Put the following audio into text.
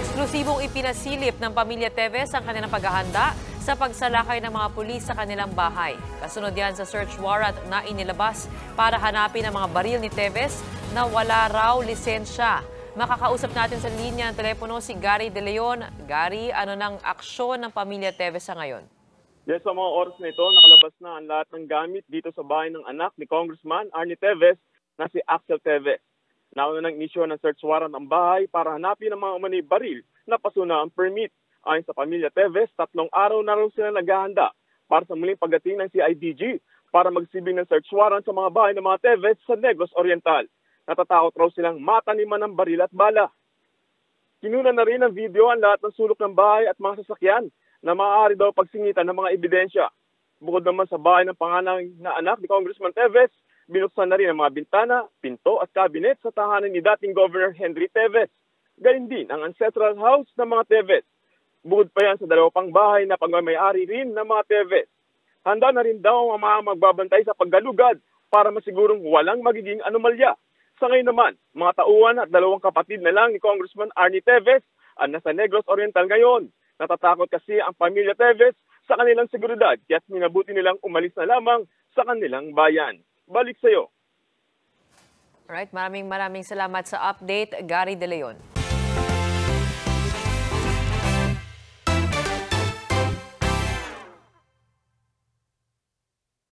Eksklusibong ipinasilip ng pamilya Teves ang kanilang paghahanda sa pagsalakay ng mga pulis sa kanilang bahay. Kasunod yan sa search warrant na inilabas para hanapin ang mga baril ni Teves na wala raw lisensya. Makakausap natin sa linya ng telepono si Gary De Leon. Gary, ano ng aksyon ng pamilya Teves sa ngayon? Yes, sa mga oras na ito, nakalabas na ang lahat ng gamit dito sa bahay ng anak ni Congressman Arnie Teves na si Axel Teves. Nauna ng inisyo ng search warrant ang bahay para hanapin ang mga umani baril na pasuna ang permit. Ayon sa pamilya Teves, tatlong araw na raw sila naghahanda para sa muling pagdating ng CIDG para magsibing ng search warrant sa mga bahay ng mga Teves sa Negros Oriental. Natatakot raw silang mataniman ng baril at bala. Kinuna na rin ng video ang lahat ng sulok ng bahay at mga sasakyan na maaari daw pagsingitan ng mga ebidensya. Bukod naman sa bahay ng panganay na anak ni Congressman Teves, binuksan na rin ang mga bintana, pinto at cabinet sa tahanan ni dating Governor Henry Teves. Gayun din ang ancestral house ng mga Teves. Bukod pa yan sa dalawa pang bahay na pagmamayari rin ng mga Teves. Handa na rin daw ang mga magbabantay sa paggalugad para masigurong walang magiging anomalya. Sa ngayon naman, mga tauhan at dalawang kapatid na lang ni Congressman Arnie Teves ang nasa Negros Oriental ngayon. Natatakot kasi ang pamilya Teves sa kanilang seguridad kaya't minabuti nilang umalis na lamang sa kanilang bayan. Balik sa iyo. Alright, maraming maraming salamat sa update, Gary De Leon.